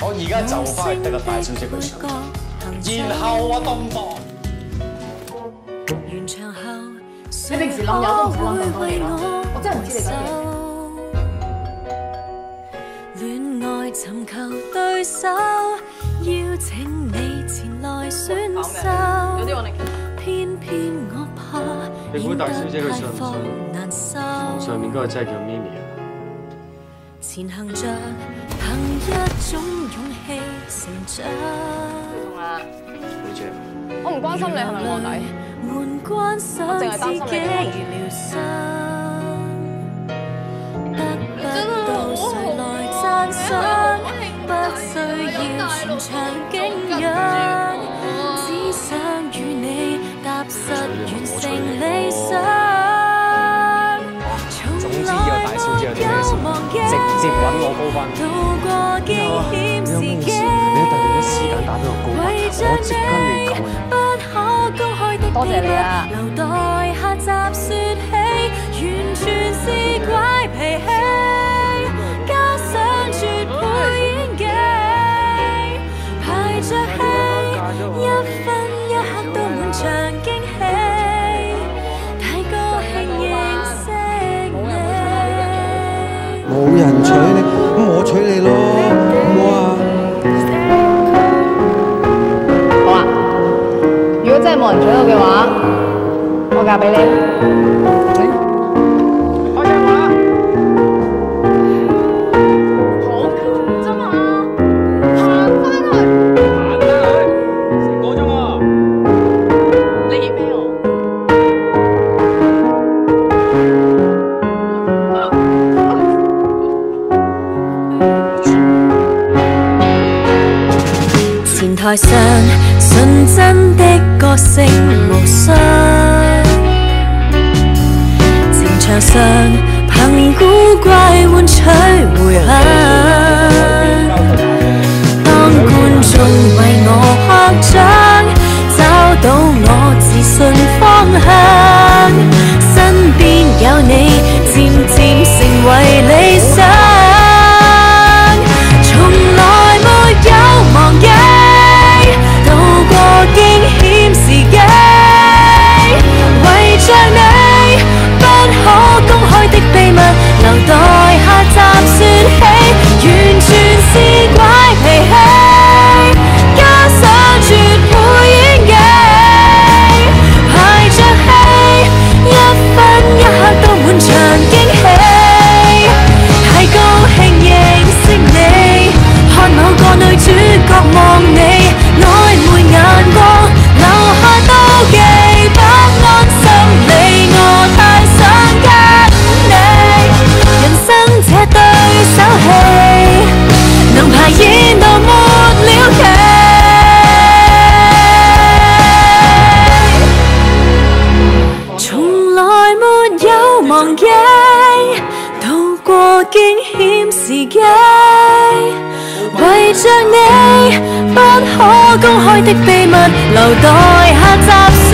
我而家就翻去得个大小姐佢上，然後我動幕。你平時冧友都唔咁多你啦，我真係唔知你講嘢。戀愛尋求對手，邀請你前來選秀。有啲我哋偏偏我怕你估大小姐佢信唔難受。上面嗰個真係叫 Mimi 啊？前行着，憑一种勇氣成長。同啊，好姐，我唔關心你。係咪卧底，我淨係擔心自己你。療傷，得不到誰來讚賞，不需要全場景仰，只想與你。踏實完揾我高分。渡過驚險時機，你一定要時間打俾我高分，為着我即刻救你。不可公開的多謝你啊留待下集説起，完全是怪脾氣，加上絕配演技，排着戲，一分娶你，咁我娶你咯，好唔好啊？好啊。如果真係冇人娶我嘅話，我嫁俾你。前台上纯真的个性无双，情场上凭古怪换取回响。当观众为我拍掌，找到我自信方向，身边有你，渐渐成为理想。 忘记，渡过惊险时机，为着你不可公开的秘密，留待下集说起，